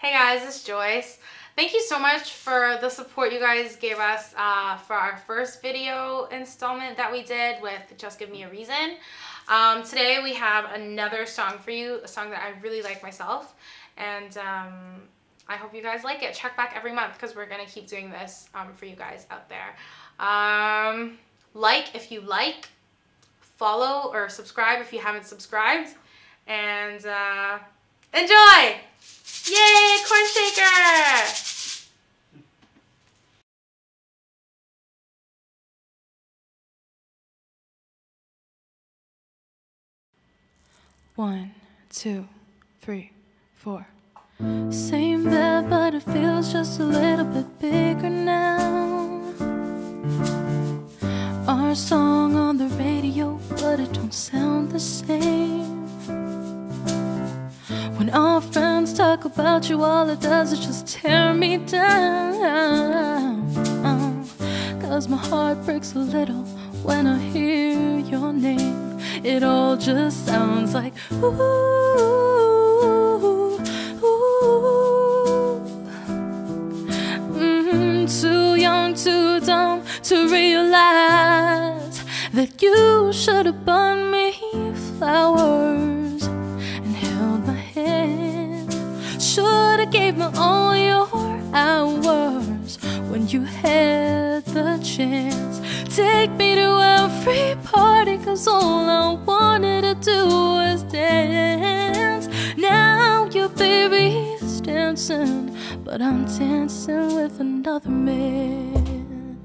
Hey guys, it's Joyce. Thank you so much for the support you guys gave us uh, for our first video installment that we did with Just Give Me a Reason. Um, today we have another song for you, a song that I really like myself. And um, I hope you guys like it. Check back every month because we're going to keep doing this um, for you guys out there. Um, like if you like, follow or subscribe if you haven't subscribed. And uh, enjoy! One, two, three, four. Same bed, but it feels just a little bit bigger now. Our song on the radio, but it don't sound the same. When our friends talk about you, all it does is just tear me down. Cause my heart breaks a little when I hear your name. It all just sounds like ooh, ooh. Mm, too young, too dumb to realize that you should have bought me flowers and held my hand. Should have gave me all your hours when you had the chance. Take me to every party, dancing, but I'm dancing with another man.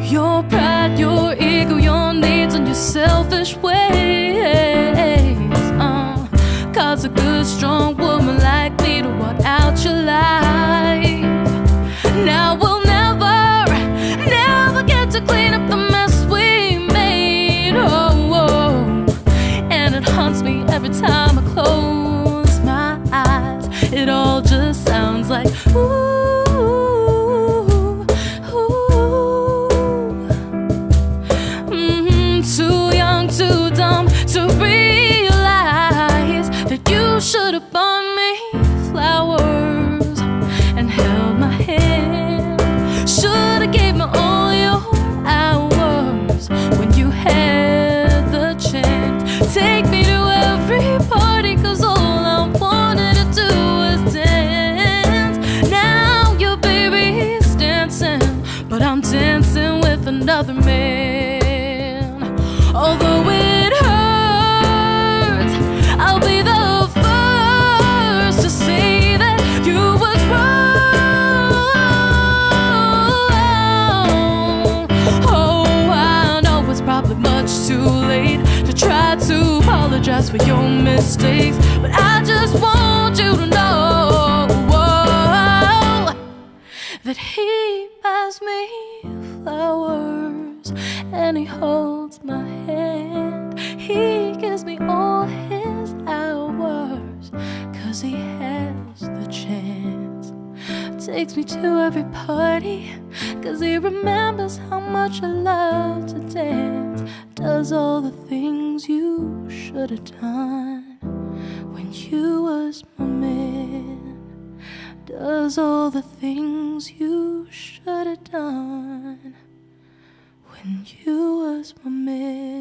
Your pride, your ego, your needs, and your It all another man. Although it hurts, I'll be the first to say that you was wrong. Oh, I know it's probably much too late to try to apologize for your mistakes, but I just want you to know that he buys me flowers and he holds my hand. He gives me all his hours cause he has the chance. Takes me to every party cause he remembers how much I love to dance. Does all the things you should have done when you was my man does all the things you should have done when you was my man.